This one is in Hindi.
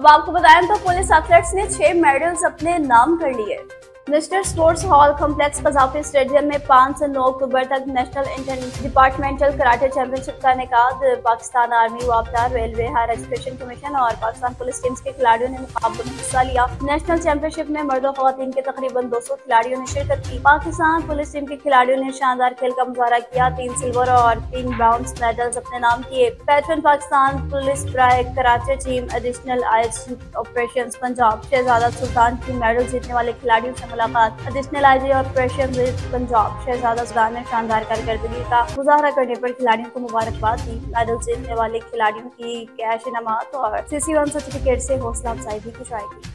अब आपको बताएँ तो पुलिस एथलेट्स ने छह मेडल्स अपने नाम कर लिए। National sports hall complex Gaddafi stadium में पाँच से नौ अक्टूबर तक नेशनल डिपार्टमेंटल कराटे चैंपियनशिप का निकाद पाकिस्तान आर्मी वापदा रेलवे, हायर एजुकेशन कमीशन और पाकिस्तान पुलिस टीम्स के खिलाड़ियों ने मुकाबलों में हिस्सा लिया। नेशनल चैंपियनशिप में मर्द खातन के तकरीबन दो सौ खिलाड़ियों ने शिरकत की। पाकिस्तान पुलिस टीम के खिलाड़ियों ने शानदार खेल का मुजाहरा किया। तीन सिल्वर और तीन ब्राउन्स मेडल्स अपने नाम किए। पैटर्न पाकिस्तान पुलिस प्राय कराचे team additional I operation Punjab, Shahzada Sultan की मेडल जीतने वाले खिलाड़ियों से मुलाकात additional I pressure Punjab Shahzada Sultan ने शानदार कारकर्दगी का मुजाहरा करने पर खिलाड़ियों को मुबारकबाद दी। मेडल जीतने वाले खिलाड़ियों की कैश इनामत और सीसी वन सर्टिफिकेट से हौसला अफजाई भी की जाएगी